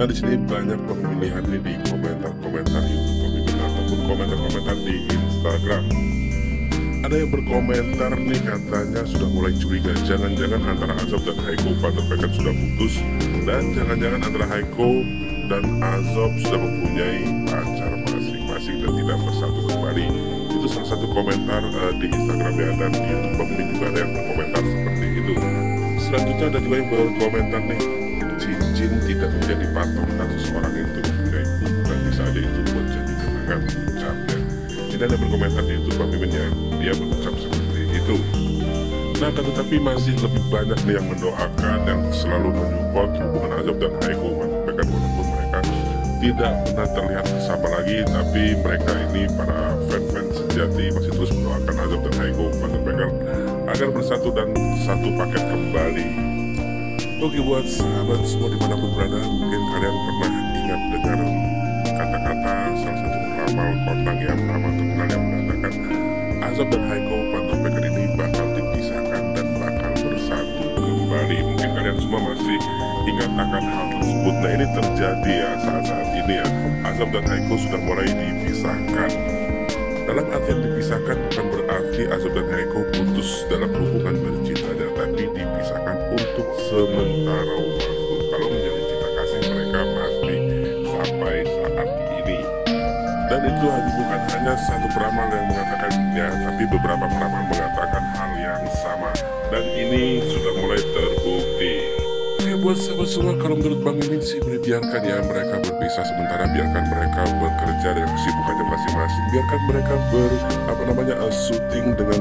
Nah di sini banyak pemilihan nih di komentar-komentar YouTube pemimpin ataupun komentar-komentar di Instagram. Ada yang berkomentar nih katanya sudah mulai curiga jangan-jangan antara Azab dan Haiko Pekan sudah putus dan jangan-jangan antara Haiko dan Azab sudah mempunyai pacar masing-masing dan tidak bersatu kembali. Itu salah satu komentar uh, di Instagram ya dan di YouTube juga ada yang berkomentar seperti itu. Selanjutnya ada juga yang berkomentar nih tidak menjadi patok atau seorang itu mempunyai dan bisa ada itu buat jadi kenangan ucapnya tidak ada berkomentar di YouTube pemimpinnya dia berucap seperti itu. Nah tetapi masih lebih banyak nih yang mendoakan yang selalu menyupport hubungan Azab dan Haiko menyampaikan walaupun mereka tidak pernah terlihat bersama lagi tapi mereka ini para fans-fans sejati masih terus mendoakan Azab dan Haiko Van agar bersatu dan satu paket kembali Oke buat sahabat semua di mana pun berada Mungkin kalian pernah ingat dengar kata-kata salah satu peramal kondang yang pertama terkenal yang mengatakan Azab dan Haiko Pantopekan ini bakal dipisahkan dan bakal bersatu kembali. Mungkin kalian semua masih ingat akan hal tersebut. Nah ini terjadi ya saat-saat ini ya. Azab dan Haiko sudah mulai dipisahkan. Dalam artian dipisahkan bukan berarti Azab dan Haiko putus dalam hubungan bercintanya, tapi dipisahkan untuk sementara waktu. Kalau menjadi cinta kasih mereka pasti sampai saat ini. Dan itu bukan hanya satu peramal yang mengatakannya, tapi beberapa peramal mengatakan hal yang sama. Dan ini sudah mulai terbukti. Oke buat sahabat semua, kalau menurut Bang Mimin sih biarkan ya mereka berpisah sementara biarkan mereka bekerja dengan kesibukannya masing-masing biarkan mereka ber apa namanya uh, syuting dengan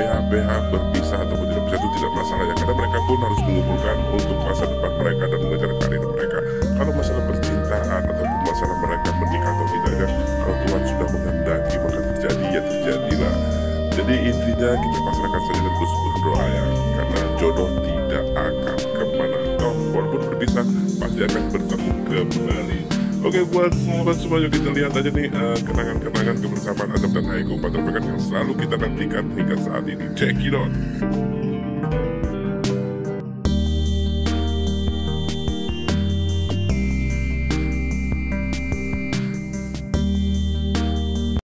BH-BH berpisah ataupun tidak bisa itu tidak masalah ya. Karena mereka pun harus mengumpulkan untuk masa depan mereka dan mengejar karir mereka. Kalau masalah percintaan ataupun masalah mereka menikah atau tidaknya kalau Tuhan sudah menghendaki maka terjadi ya terjadilah. Jadi intinya kita pasrahkan saja dan terus berdoa ya. Karena jodoh tidak akan ke mana toh walaupun berpisah pasti akan bertemu kembali Oke buat sahabat semua yuk kita lihat aja nih kenangan-kenangan uh, kebersamaan Adam dan pada pekan yang selalu kita nantikan hingga saat ini. Check it out.